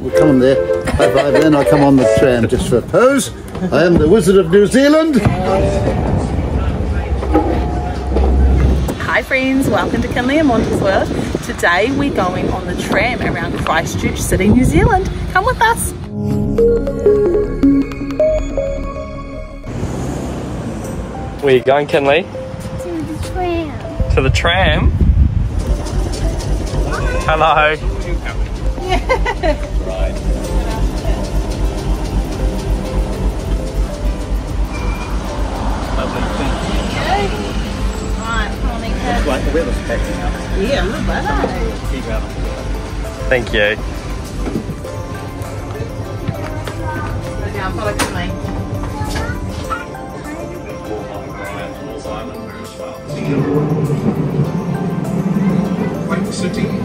We come on there, high five, then I come on the tram just for a pose. I am the Wizard of New Zealand. Hi friends, welcome to Kinley and Monty's World. Today we're going on the tram around Christchurch City, New Zealand. Come with us. Where are you going, Kinley? to the tram. To the tram? Hello. Like the weather's packing up. Yeah, look at that. Keep Thank you. Down, follow. Quake City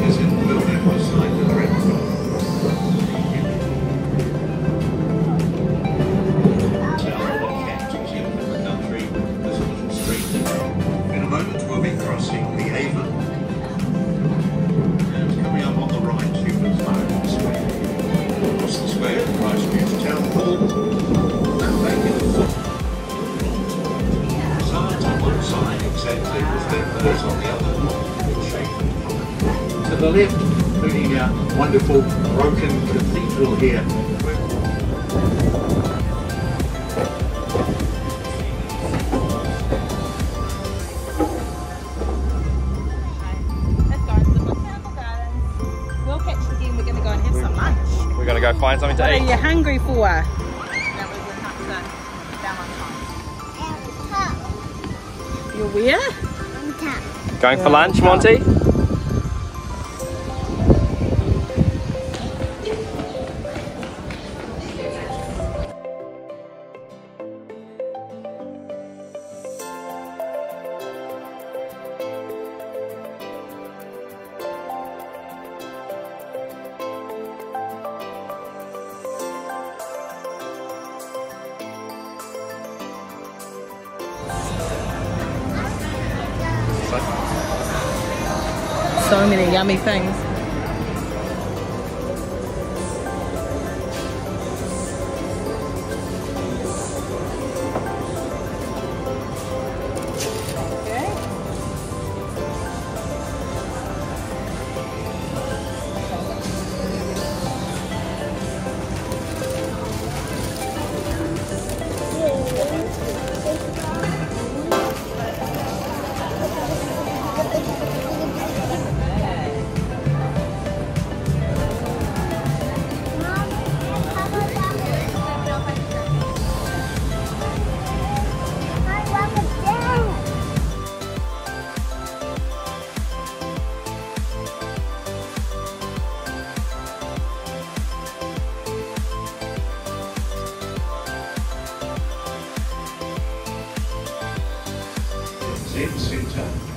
the left, including a wonderful broken cathedral here. Go into the We'll catch again. We're going to go and have some lunch. We're gonna go find something What to are eat. you hungry for? That we would have to down on time. And top. You're where? Going for lunch, Monty? So many yummy things. Zen Centre.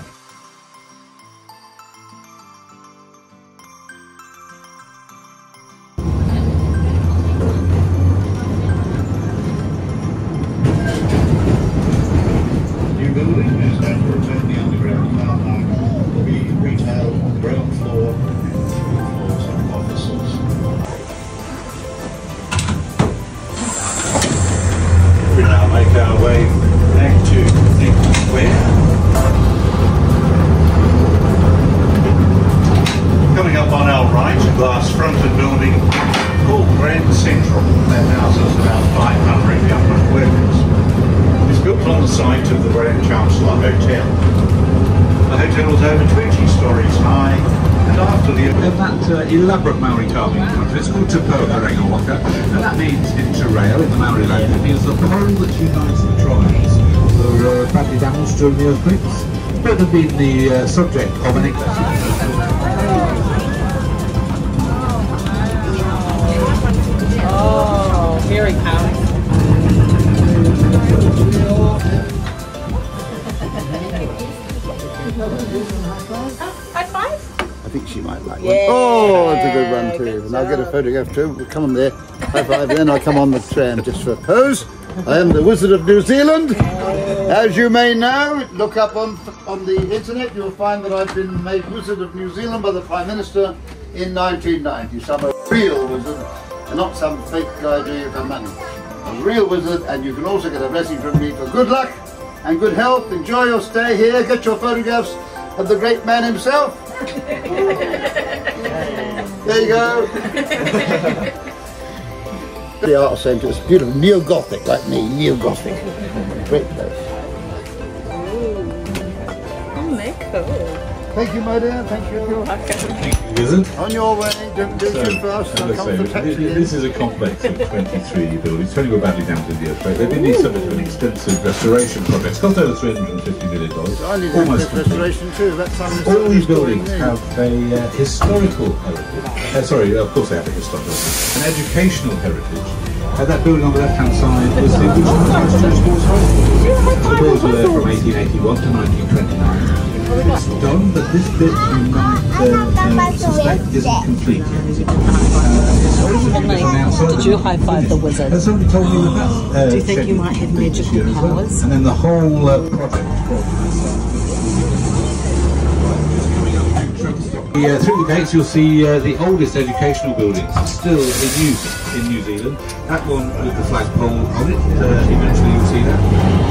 Site of the Grand Chancellor Hotel. The hotel is over 20 stories high and after the And that uh, elaborate Maori carving country, it's called Te Pou Harenga Waka, and that means in Te Reo, in the Maori language, it means the pole that unites the tribes. Were uh, badly damaged during the earthquakes, but have been the uh, subject of an English. She Yeah. Oh, that's a good one too. good and I'll get a photograph too. We come on there, high five, then I come on the tram just for a pose. I am the Wizard of New Zealand. As you may know, look up on on the internet, you'll find that I've been made Wizard of New Zealand by the Prime Minister in 1990. Summer. real wizard and not some fake guy doing it for money. A real wizard and you can also get a blessing from me for good luck and good health. Enjoy your stay here. Get your photographs of the great man himself. There you go. the art centre is beautiful, neo-Gothic like me, neo-Gothic. Great place. Oh, they're cool. Thank you, my dear. Thank you. Wizard. On your way, don't do So, too fast. I'll come say, for this, this is a complex of 23 buildings, 20 were badly damaged in the earthquake. They've been the subject of an extensive restoration project. It's cost over $350 million. I Almost complete. restoration too. That time is All these buildings me. have a uh, historical heritage. Uh, sorry, of course they have a historical heritage. An educational heritage. Uh, that building on the left-hand side was the original Christchurch Sports High School. The buildings were there from 1881 to 1929. It's done, but this bit you might uh, uh, suspect isn't complete yet. Uh, it's originally written outside Did you high-five the wizard? Has somebody told you that that's uh, Do you think you might have magical year well? powers? And then the whole uh, project is called The, uh, through the gates you'll see uh, the oldest educational buildings still in use in New Zealand. That one with the flagpole on it, uh, eventually you'll see that.